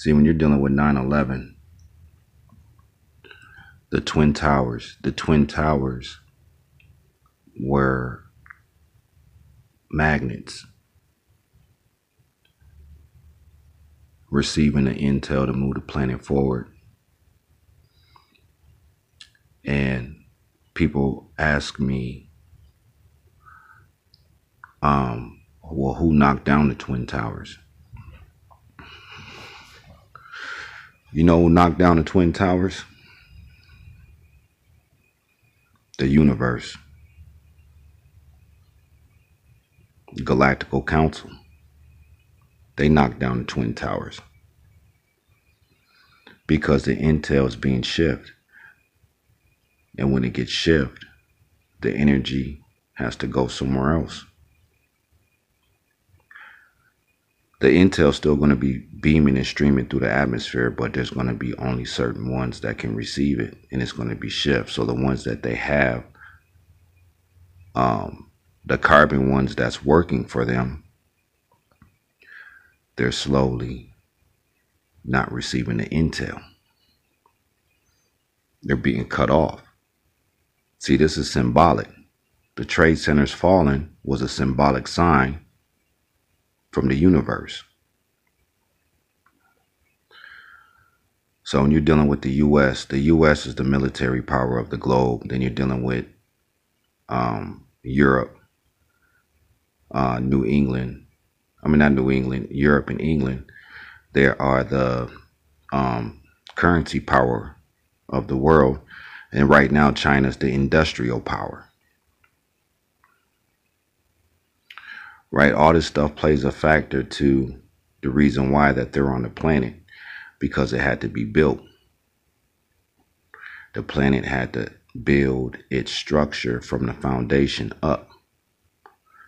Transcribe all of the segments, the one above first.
See, when you're dealing with 9 11, the Twin Towers, the Twin Towers were magnets receiving the intel to move the planet forward. And people ask me, um, well, who knocked down the Twin Towers? You know knocked down the Twin Towers? The universe. Galactical Council. They knocked down the Twin Towers because the intel is being shifted. And when it gets shifted, the energy has to go somewhere else. The intel is still going to be beaming and streaming through the atmosphere, but there's going to be only certain ones that can receive it, and it's going to be shifted. So the ones that they have, um, the carbon ones that's working for them, they're slowly not receiving the intel. They're being cut off. See, this is symbolic. The trade centers falling was a symbolic sign from the universe. So when you're dealing with the U.S., the U.S. is the military power of the globe. Then you're dealing with um, Europe, uh, New England. I mean, not New England, Europe and England. There are the um, currency power of the world. And right now, China's the industrial power. Right? All this stuff plays a factor to the reason why that they're on the planet because it had to be built. The planet had to build its structure from the foundation up.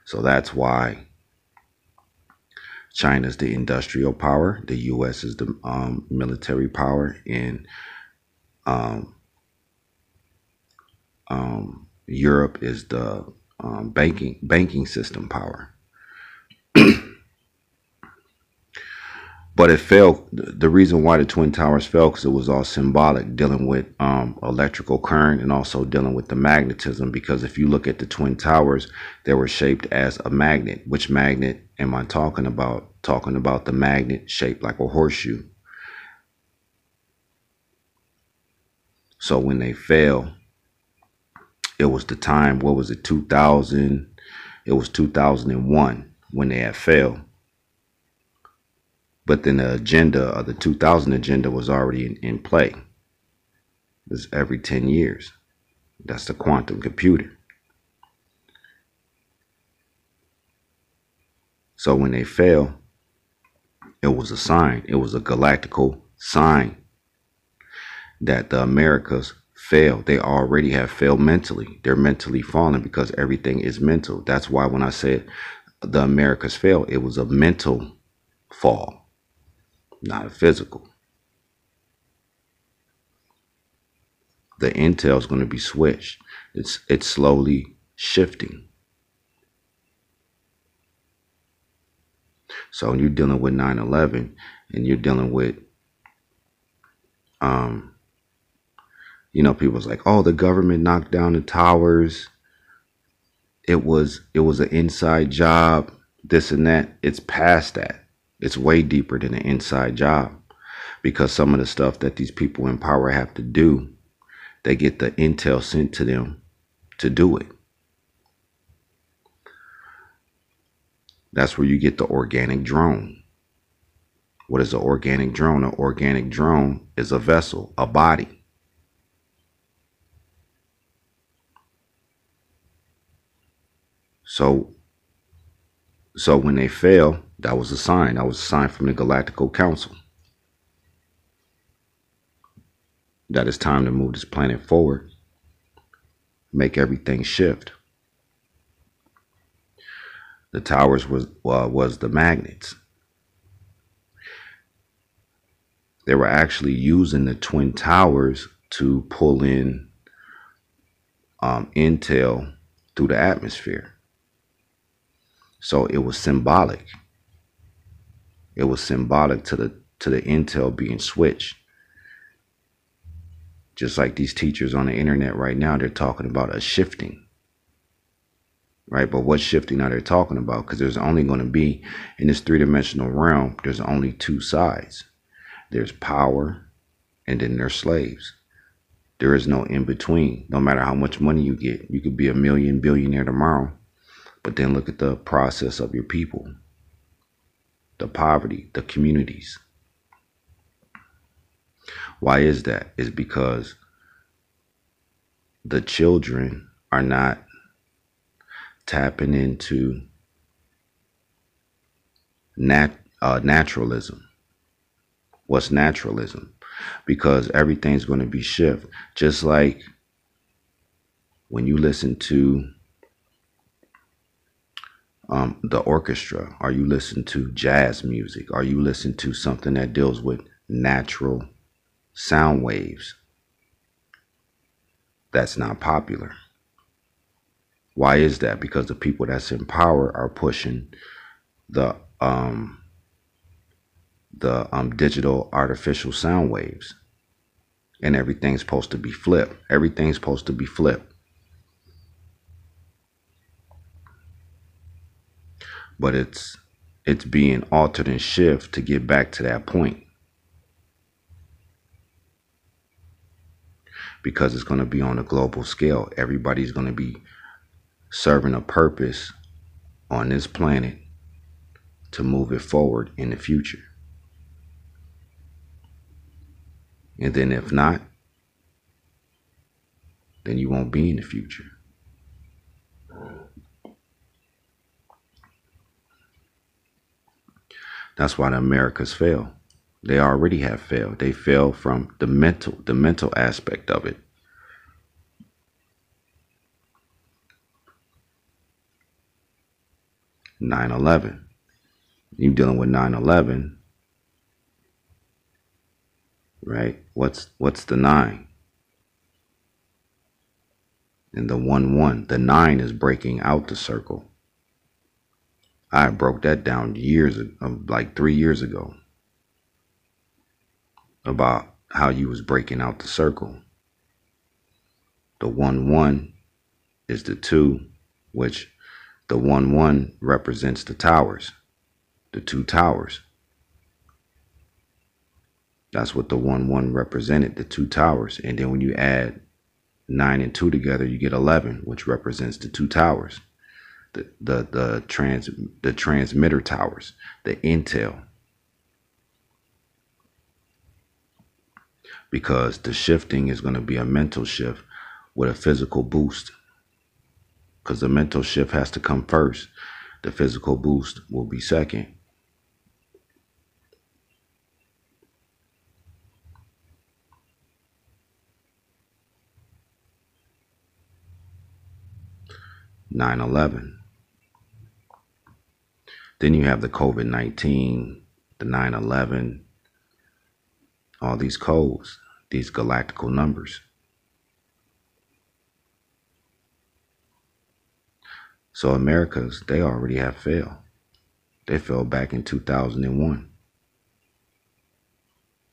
So that's why China's the industrial power, the U.S. is the um, military power, and um, um, Europe is the um, banking banking system power. but it fell. The reason why the twin towers fell because it was all symbolic, dealing with um, electrical current and also dealing with the magnetism. Because if you look at the twin towers, they were shaped as a magnet. Which magnet am I talking about? Talking about the magnet shaped like a horseshoe. So when they fell, it was the time. What was it? Two thousand. It was two thousand and one when they had failed but then the agenda of the 2000 agenda was already in, in play. It's every 10 years. That's the quantum computer. So when they fail, it was a sign. It was a galactical sign that the Americas failed. They already have failed mentally. They're mentally falling because everything is mental. That's why when I said the Americas failed, it was a mental fall not a physical. The intel is going to be switched. It's it's slowly shifting. So when you're dealing with 9/11 and you're dealing with um you know people's like, "Oh, the government knocked down the towers. It was it was an inside job, this and that." It's past that. It's way deeper than an inside job because some of the stuff that these people in power have to do, they get the intel sent to them to do it. That's where you get the organic drone. What is an organic drone? An organic drone is a vessel, a body. So so when they fail, that was a sign. That was a sign from the Galactical Council. That it's time to move this planet forward. Make everything shift. The towers was uh, was the magnets. They were actually using the twin towers to pull in um, intel through the atmosphere. So it was symbolic. It was symbolic to the to the intel being switched. Just like these teachers on the internet right now, they're talking about a shifting. Right? But what shifting are they talking about? Because there's only going to be, in this three dimensional realm, there's only two sides there's power, and then there's slaves. There is no in between. No matter how much money you get, you could be a million billionaire tomorrow. But then look at the process of your people, the poverty, the communities. Why is that? Is because the children are not tapping into nat uh, naturalism. What's naturalism? Because everything's going to be shift. Just like when you listen to um, the orchestra, Are you listening to jazz music, Are you listening to something that deals with natural sound waves. That's not popular. Why is that? Because the people that's in power are pushing the um, the um, digital artificial sound waves, and everything's supposed to be flipped. Everything's supposed to be flipped. But it's it's being altered and shift to get back to that point. because it's going to be on a global scale. Everybody's going to be serving a purpose on this planet to move it forward in the future. And then if not, then you won't be in the future. That's why the Americas fail. They already have failed. They fail from the mental, the mental aspect of it. Nine eleven. You're dealing with 9-11. Right? What's what's the nine? And the one one. The nine is breaking out the circle. I broke that down years ago like three years ago about how you was breaking out the circle. The one one is the two, which the one one represents the towers, the two towers. That's what the one one represented, the two towers. And then when you add nine and two together, you get eleven, which represents the two towers, the the trans the transmitter towers, the intel because the shifting is going to be a mental shift with a physical boost. Because the mental shift has to come first, the physical boost will be second. Nine eleven. Then you have the COVID nineteen, the nine eleven, all these codes these galactical numbers. So Americas, they already have failed. They fell back in 2001.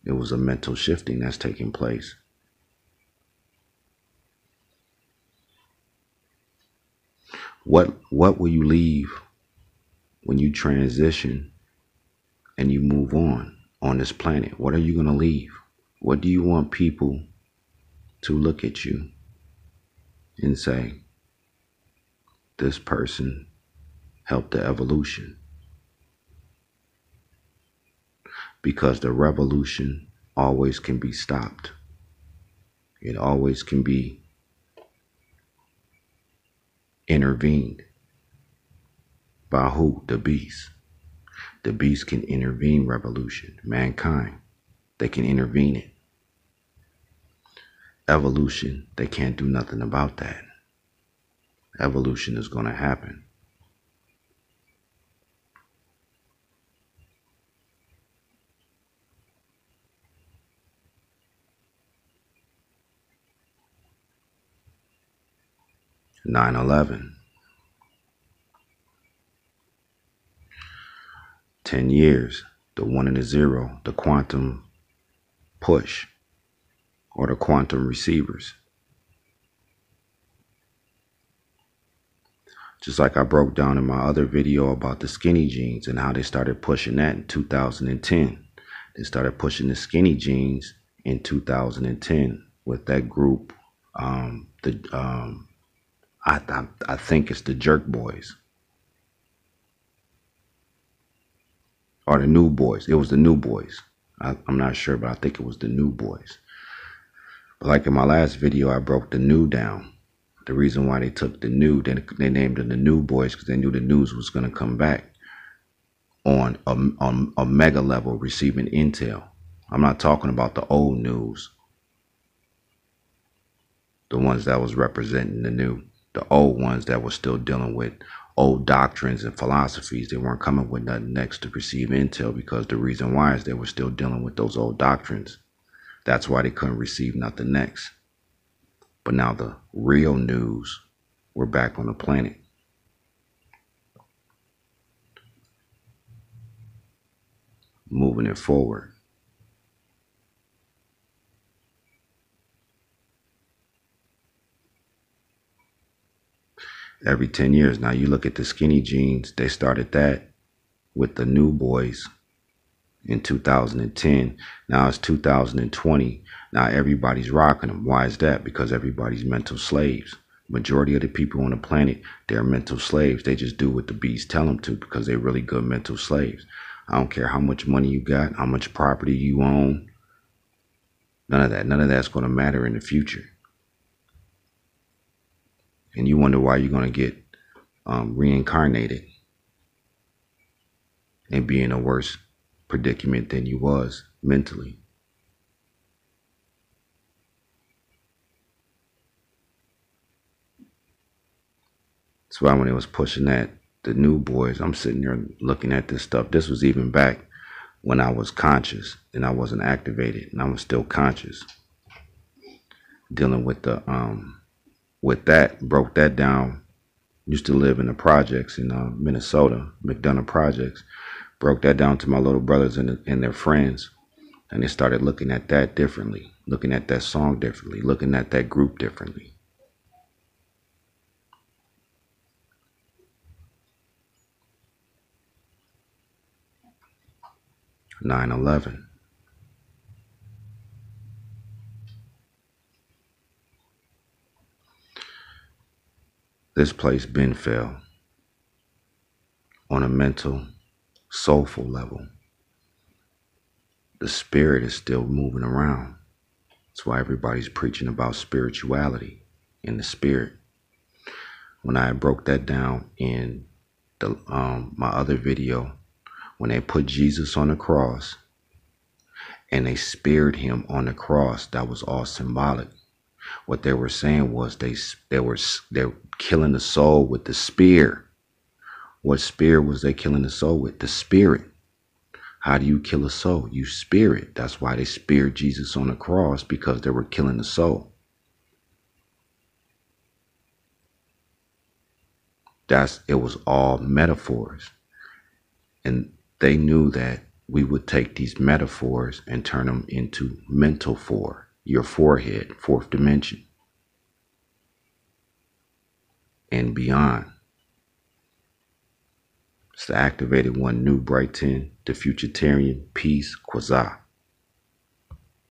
It was a mental shifting that's taking place. What what will you leave when you transition and you move on on this planet? What are you going to leave? What do you want people to look at you and say, this person helped the evolution? Because the revolution always can be stopped. It always can be intervened by who? The beast. The beast can intervene revolution, mankind. They can intervene it. Evolution, they can't do nothing about that. Evolution is going to happen. Nine eleven. Ten years the one and the zero, the quantum push, or the quantum receivers. Just like I broke down in my other video about the skinny jeans and how they started pushing that in 2010. They started pushing the skinny jeans in 2010 with that group. Um, the um, I, I I think it's the Jerk Boys or the New Boys. It was the New Boys. I, I'm not sure, but I think it was the New Boys. But like in my last video, I broke the new down. The reason why they took the new, they, they named them the New Boys because they knew the news was going to come back on a, on a mega level receiving intel. I'm not talking about the old news, the ones that was representing the new, the old ones that were still dealing with old doctrines and philosophies. They weren't coming with nothing next to receive intel because the reason why is they were still dealing with those old doctrines. That's why they couldn't receive nothing next. But now the real news, we're back on the planet. Moving it forward. Every 10 years. Now you look at the skinny jeans, they started that with the new boys in 2010. Now it's 2020. Now everybody's rocking them. Why is that? Because everybody's mental slaves. Majority of the people on the planet, they're mental slaves. They just do what the bees tell them to because they're really good mental slaves. I don't care how much money you got, how much property you own. None of that. None of that's going to matter in the future. And you wonder why you're going to get um, reincarnated and be in a worse predicament than you was mentally. That's why when it was pushing that, the new boys, I'm sitting there looking at this stuff. This was even back when I was conscious and I wasn't activated and I was still conscious. Dealing with the um with that, broke that down. Used to live in the projects in uh, Minnesota, McDonough projects. Broke that down to my little brothers and, and their friends. And they started looking at that differently, looking at that song differently, looking at that group differently. 9 11. This place been fell on a mental, soulful level. The spirit is still moving around. That's why everybody's preaching about spirituality in the spirit. When I broke that down in the um, my other video, when they put Jesus on the cross and they speared him on the cross, that was all symbolic. What they were saying was they they were they were killing the soul with the spear. What spear was they killing the soul with? The spirit. How do you kill a soul? You spirit. That's why they speared Jesus on the cross because they were killing the soul. That's it was all metaphors. And they knew that we would take these metaphors and turn them into mental for your forehead, fourth dimension, and beyond. It's the activated one, new bright 10, the futuritarian, peace, quasar.